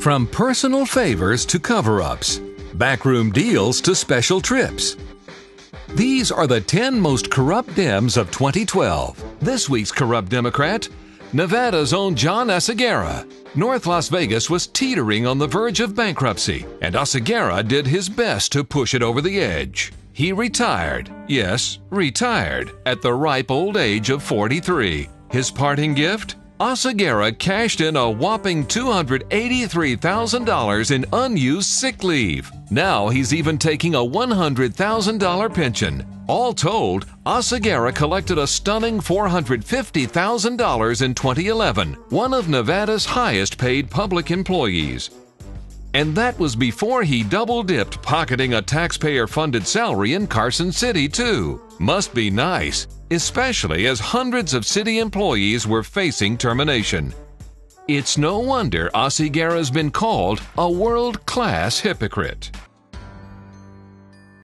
From personal favors to cover ups, backroom deals to special trips. These are the 10 most corrupt Dems of 2012. This week's corrupt Democrat Nevada's own John Oceguera. North Las Vegas was teetering on the verge of bankruptcy, and Oceguera did his best to push it over the edge. He retired, yes, retired, at the ripe old age of 43. His parting gift? Oceguera cashed in a whopping $283,000 in unused sick leave. Now he's even taking a $100,000 pension. All told, Oceguera collected a stunning $450,000 in 2011, one of Nevada's highest paid public employees. And that was before he double dipped pocketing a taxpayer funded salary in Carson City, too. Must be nice, especially as hundreds of city employees were facing termination. It's no wonder Oceguera's been called a world class hypocrite.